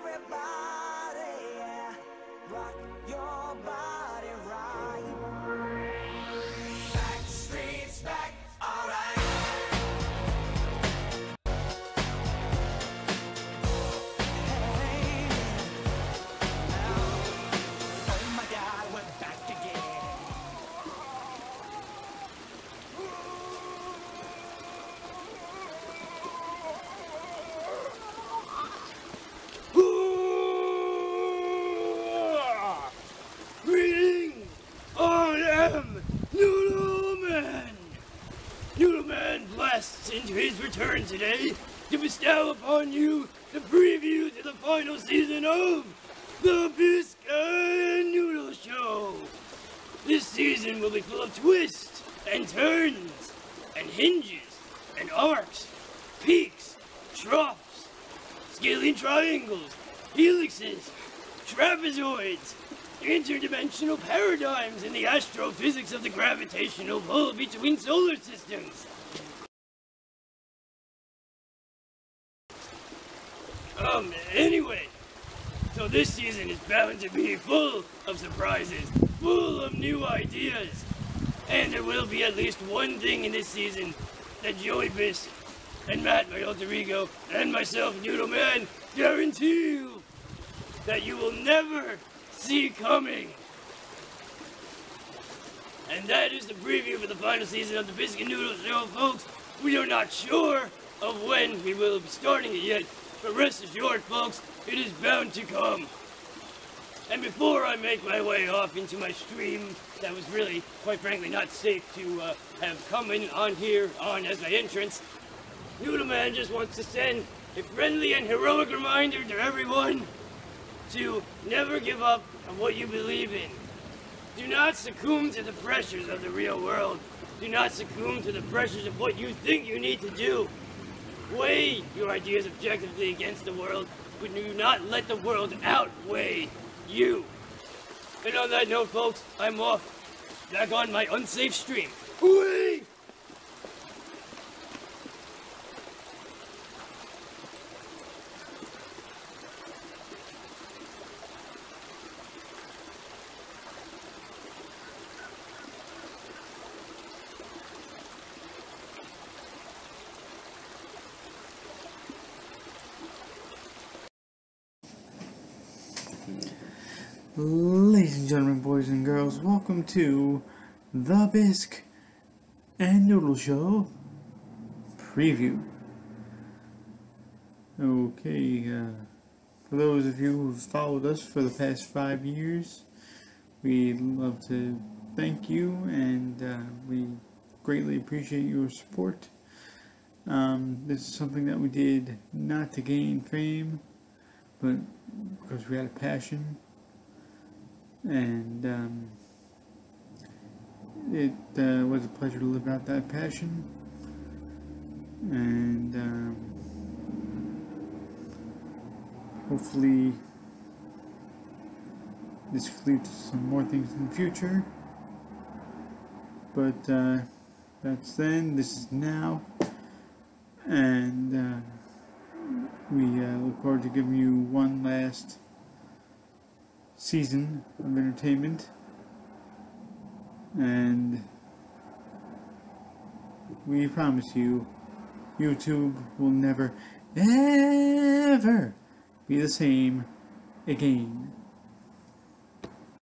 everybody, yeah. Rock into his return today to bestow upon you the preview to the final season of The Bisc and Noodle Show! This season will be full of twists and turns and hinges and arcs, peaks, troughs, scaling triangles, helixes, trapezoids, interdimensional paradigms in the astrophysics of the gravitational pull between solar systems. Um, anyway, so this season is bound to be full of surprises, full of new ideas, and there will be at least one thing in this season that Joey Bisc and Matt, my alter ego, and myself, Noodle Man, guarantee you that you will never see coming. And that is the preview for the final season of the Bisc and Noodle Show, folks. We are not sure of when we will be starting it yet, but rest assured, folks, it is bound to come. And before I make my way off into my stream, that was really, quite frankly, not safe to uh, have come in on here on as my entrance, Noodleman just wants to send a friendly and heroic reminder to everyone to never give up on what you believe in. Do not succumb to the pressures of the real world. Do not succumb to the pressures of what you think you need to do. Weigh your ideas objectively against the world, but do not let the world outweigh you. And on that note, folks, I'm off. Back on my unsafe stream. Whee! Ladies and gentlemen, boys and girls, welcome to the Bisc and Noodle Show preview. Okay, uh, for those of you who've followed us for the past five years, we'd love to thank you and uh, we greatly appreciate your support. Um, this is something that we did not to gain fame, but because we had a passion and um, it uh, was a pleasure to live out that passion. And um, hopefully this could lead to some more things in the future. But uh, that's then this is now. And uh, we uh, look forward to giving you one last season of entertainment and we promise you YouTube will never ever be the same again.